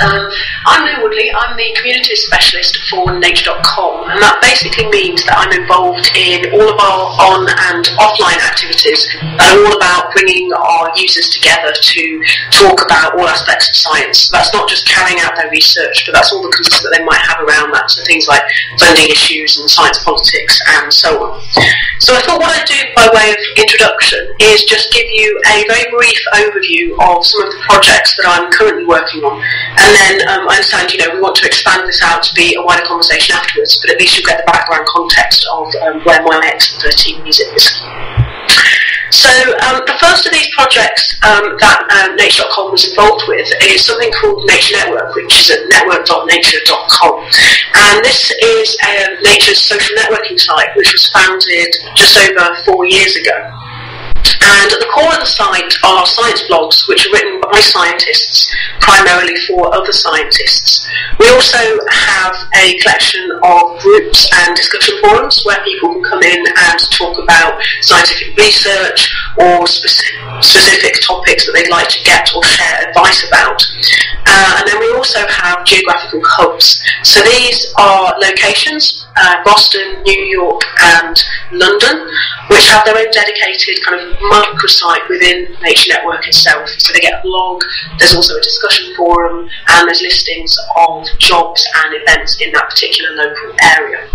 Um, I'm Lou Woodley. I'm the community specialist for Nature.com, and that basically means that I'm involved in all of our on and offline activities that are all about bringing our users together to talk about all aspects of science. That's not just carrying out their research, but that's all the concerns that they might have around things like funding issues and science politics and so on. So I thought what I'd do by way of introduction is just give you a very brief overview of some of the projects that I'm currently working on and then um, I understand, you know, we want to expand this out to be a wider conversation afterwards, but at least you get the background context of um, where my expertise is. So um, the first of these projects um, that um, Nature.com was involved with is something called Nature Network, which is at network.nature.com. And this is Nature's social networking site, which was founded just over four years ago. And at the core of the site are science blogs, which are written by scientists, primarily for other scientists. We also have a collection of groups and discussion forums where people can come in and talk about scientific research or specific, specific topics that they'd like to get or share advice about. Geographical hubs. So these are locations, uh, Boston, New York and London, which have their own dedicated kind of microsite within Nature Network itself. So they get a blog, there's also a discussion forum, and there's listings of jobs and events in that particular local area.